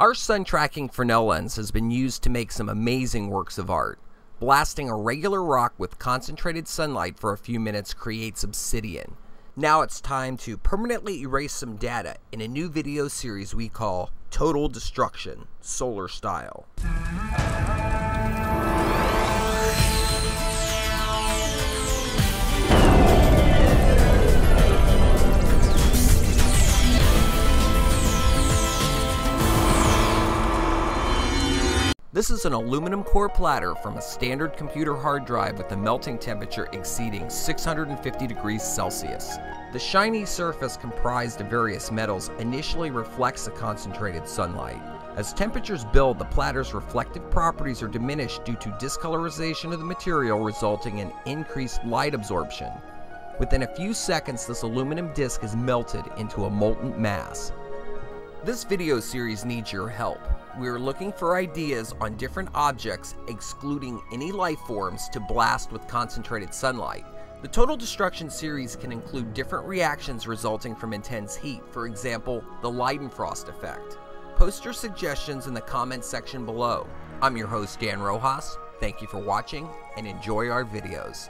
Our sun tracking Fresnel lens has been used to make some amazing works of art. Blasting a regular rock with concentrated sunlight for a few minutes creates obsidian. Now it's time to permanently erase some data in a new video series we call Total Destruction, Solar Style. This is an aluminum core platter from a standard computer hard drive with a melting temperature exceeding 650 degrees Celsius. The shiny surface comprised of various metals initially reflects the concentrated sunlight. As temperatures build, the platter's reflective properties are diminished due to discolorization of the material resulting in increased light absorption. Within a few seconds, this aluminum disc is melted into a molten mass. This video series needs your help we are looking for ideas on different objects, excluding any life forms, to blast with concentrated sunlight. The Total Destruction series can include different reactions resulting from intense heat, for example, the Leidenfrost effect. Post your suggestions in the comments section below. I'm your host, Dan Rojas. Thank you for watching and enjoy our videos.